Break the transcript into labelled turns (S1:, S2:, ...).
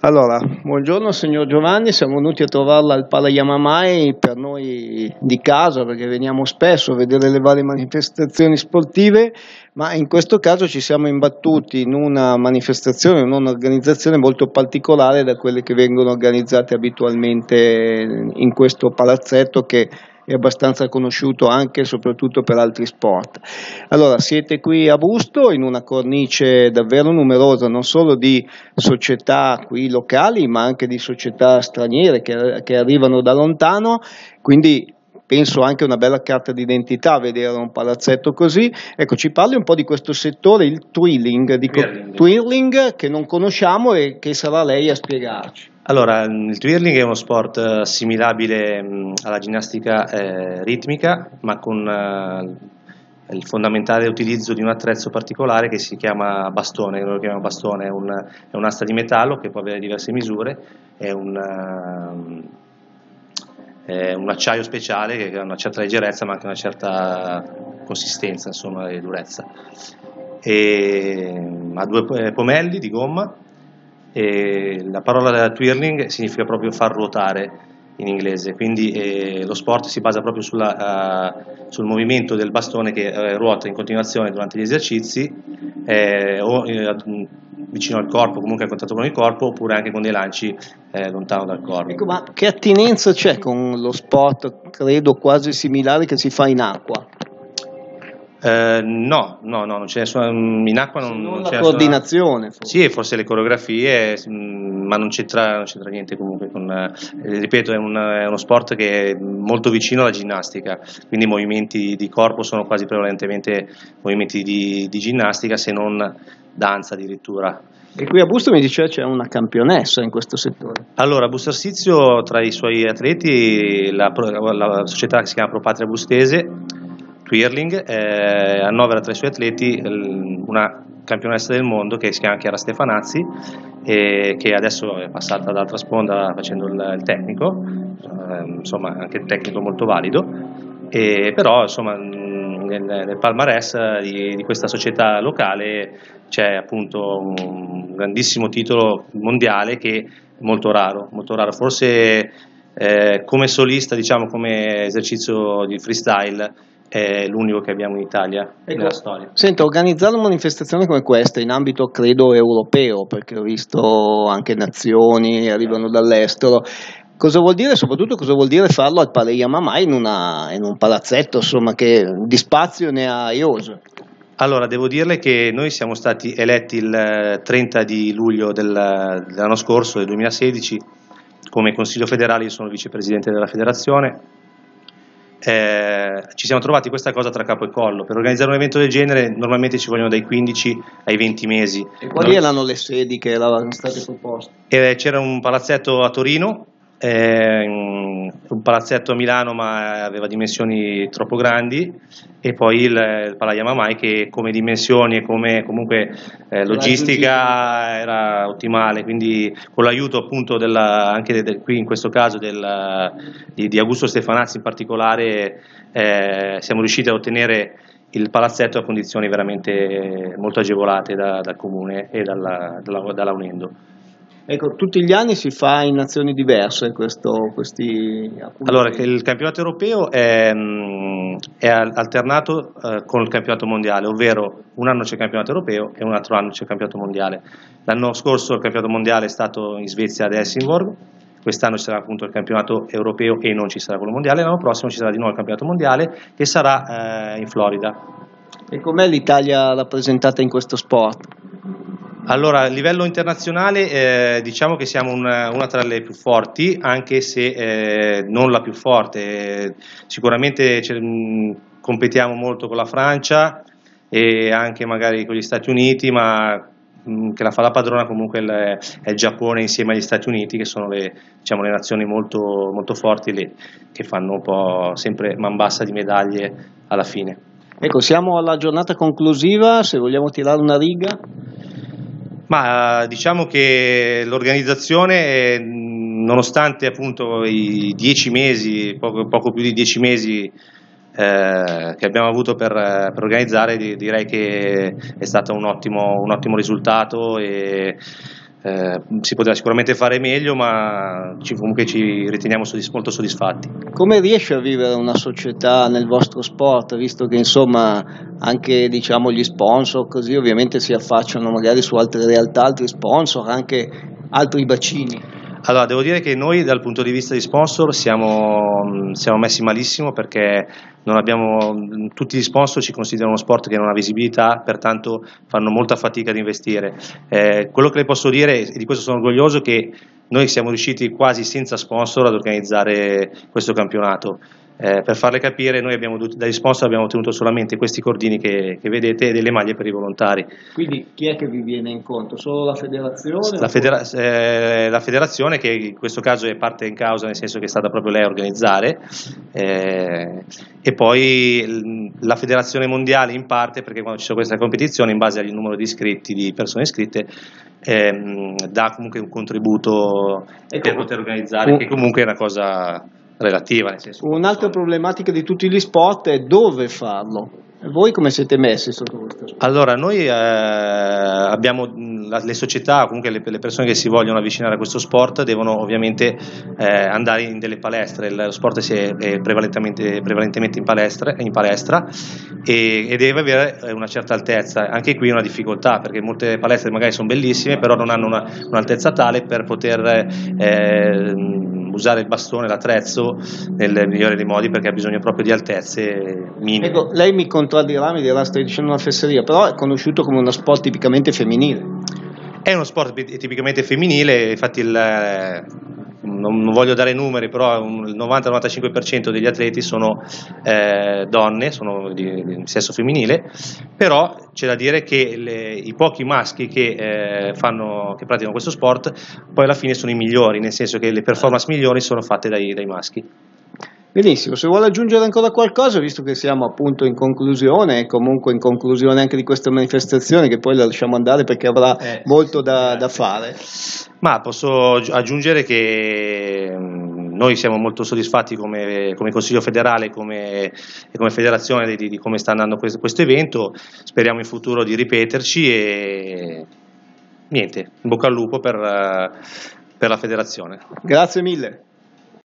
S1: Allora, buongiorno signor Giovanni, siamo venuti a trovarla al Pala Yamamai per noi di casa perché veniamo spesso a vedere le varie manifestazioni sportive, ma in questo caso ci siamo imbattuti in una manifestazione, in un'organizzazione molto particolare da quelle che vengono organizzate abitualmente in questo palazzetto che è abbastanza conosciuto anche e soprattutto per altri sport. Allora, siete qui a Busto in una cornice davvero numerosa, non solo di società qui locali, ma anche di società straniere che, che arrivano da lontano, quindi penso anche una bella carta d'identità vedere un palazzetto così. Ecco, ci parli un po' di questo settore, il twirling, dico, twirling. twirling che non conosciamo e che sarà lei a spiegarci.
S2: Allora, il twirling è uno sport eh, assimilabile mm, alla ginnastica eh, ritmica, ma con eh, il fondamentale utilizzo di un attrezzo particolare che si chiama bastone, lo chiamiamo bastone, è, un, è un'asta di metallo che può avere diverse misure, è un, uh, è un acciaio speciale che ha una certa leggerezza ma anche una certa consistenza insomma, e durezza. E, ha due pomelli di gomma e la parola twirling significa proprio far ruotare in inglese, quindi eh, lo sport si basa proprio sulla, uh, sul movimento del bastone che uh, ruota in continuazione durante gli esercizi eh, o eh, vicino al corpo, comunque a contatto con il corpo, oppure anche con dei lanci eh, lontano dal corpo.
S1: Ecco, ma che attinenza c'è con lo sport, credo quasi similare, che si fa in acqua?
S2: Eh, no, no, no, non c'è nessuna, in acqua non,
S1: non,
S2: non
S1: c'è coordinazione.
S2: Nessuna, sì, forse le coreografie, mm, ma non c'entra, non c'entra niente comunque. Con, eh, ripeto, è, un, è, uno sport che è molto vicino alla ginnastica, quindi i movimenti di corpo sono quasi prevalentemente movimenti di, di ginnastica, se non danza addirittura.
S1: E qui a Busto mi diceva c'è una campionessa in questo settore.
S2: Allora, Busto Arsizio tra i suoi atleti, la, la, la società che si chiama Propatria Bustese, twirling, eh, annovera tra i suoi atleti una campionessa del mondo che si chiama Chiara Stefanazzi e che adesso è passata dall'altra sponda facendo il, il tecnico, eh, insomma anche il tecnico molto valido, e però insomma nel, nel palmarès di, di, questa società locale c'è appunto un grandissimo titolo mondiale che è molto raro, molto raro. forse eh, come solista diciamo come esercizio di freestyle è l'unico che abbiamo in Italia ecco, nella storia.
S1: Senta, organizzare una manifestazione come questa in ambito credo europeo, perché ho visto anche nazioni arrivano dall'estero, cosa vuol dire soprattutto cosa vuol dire farlo al Palais Mamai in, in, un palazzetto insomma, che di spazio ne ha ioso?
S2: Allora, devo dirle che noi siamo stati eletti il 30 di luglio del, dell'anno scorso, del 2016, come Consiglio federale, io sono vicepresidente della federazione, eh, ci siamo trovati questa cosa tra capo e collo. Per organizzare un evento del genere normalmente ci vogliono dai 15 ai 20 mesi.
S1: E quali no? erano le sedi che erano state proposte?
S2: Eh, c'era un palazzetto a Torino eh, un palazzetto a Milano ma aveva dimensioni troppo grandi. E poi il, il Palais Mamai che come dimensioni e come comunque eh, logistica era ottimale. Quindi con l'aiuto appunto della, anche de, de, qui in questo caso del, di, di, Augusto Stefanazzi in particolare eh, siamo riusciti a ottenere il palazzetto a condizioni veramente molto agevolate da, dal comune e dalla, dalla, dalla Unendo.
S1: Ecco, tutti gli anni si fa in nazioni diverse questo, questi
S2: Allora, il campionato europeo è, mm, è alternato eh, con il campionato mondiale, ovvero un anno c'è il campionato europeo e un altro anno c'è il campionato mondiale. L'anno scorso il campionato mondiale è stato in Svezia ad Helsingborg, quest'anno ci sarà appunto il campionato europeo e non ci sarà quello mondiale, l'anno prossimo ci sarà di nuovo il campionato mondiale che sarà eh, in Florida.
S1: E com'è l'Italia rappresentata in questo sport?
S2: Allora, a livello internazionale eh, diciamo che siamo una, una, tra le più forti, anche se eh, non la più forte. Sicuramente mh, competiamo molto con la Francia e anche magari con gli Stati Uniti, ma mh, che la fa la padrona comunque il, è il Giappone insieme agli Stati Uniti, che sono le, diciamo, le nazioni molto, molto forti le, che fanno un po' sempre man bassa di medaglie alla fine.
S1: Ecco, siamo alla giornata conclusiva, se vogliamo tirare una riga.
S2: Ma diciamo che l'organizzazione, nonostante appunto i dieci mesi, poco, poco più di dieci mesi eh, che abbiamo avuto per, per organizzare, direi che è stato un ottimo, un ottimo risultato e eh, si poteva sicuramente fare meglio, ma ci, comunque ci riteniamo soddisf molto soddisfatti.
S1: Come riesce a vivere una società nel vostro sport, visto che insomma anche diciamo, gli sponsor così ovviamente si affacciano magari su altre realtà, altri sponsor, anche altri bacini?
S2: Allora, devo dire che noi dal punto di vista di sponsor siamo, siamo messi malissimo perché abbiamo, tutti gli sponsor ci considerano uno sport che non ha visibilità, pertanto fanno molta fatica ad investire. Eh, quello che le posso dire, e di questo sono orgoglioso, è che noi siamo riusciti quasi senza sponsor ad organizzare questo campionato. Eh, per farle capire, noi abbiamo, dagli sponsor abbiamo ottenuto solamente questi cordini che, che, vedete e delle maglie per i volontari.
S1: Quindi chi è che vi viene incontro? Solo la federazione?
S2: La, federa eh, la federazione, che in questo caso è parte in causa, nel senso che è stata proprio lei a organizzare, eh, e poi la federazione mondiale in parte, perché quando ci sono queste competizioni, in base al numero di iscritti, di persone iscritte, ehm, dà comunque un contributo per poter organizzare, che comunque è una cosa relativa.
S1: Un'altra problematica di tutti gli sport è dove farlo. Voi come siete messi sotto questo?
S2: Allora, noi eh, abbiamo la, le società, comunque le, le, persone che si vogliono avvicinare a questo sport devono ovviamente eh, andare in delle palestre, lo sport è, è prevalentemente, prevalentemente in, palestra, in palestra e, e, deve avere una certa altezza, anche qui è una difficoltà perché molte palestre magari sono bellissime però non hanno una, un'altezza tale per poter eh, usare il bastone, l'attrezzo nel migliore dei modi perché ha bisogno proprio di altezze minime.
S1: Ecco, lei mi contraddirà, mi dirà stai dicendo una fesseria, però è conosciuto come uno sport tipicamente femminile.
S2: È uno sport tipicamente femminile, infatti il, non, non, voglio dare numeri, però il 90-95% degli atleti sono eh, donne, sono di, di, sesso femminile, però c'è da dire che le, i pochi maschi che, eh, fanno, che, praticano questo sport poi alla fine sono i migliori, nel senso che le performance migliori sono fatte dai, dai maschi.
S1: Benissimo, se vuole aggiungere ancora qualcosa, visto che siamo appunto in conclusione e comunque in conclusione anche di questa manifestazione, che poi la lasciamo andare perché avrà eh, molto da, da, fare.
S2: Ma posso aggiungere che mm, noi siamo molto soddisfatti come, come Consiglio federale come, e come federazione di, di, come sta andando questo, questo evento, speriamo in futuro di ripeterci e niente, in bocca al lupo per, per la federazione.
S1: Grazie mille.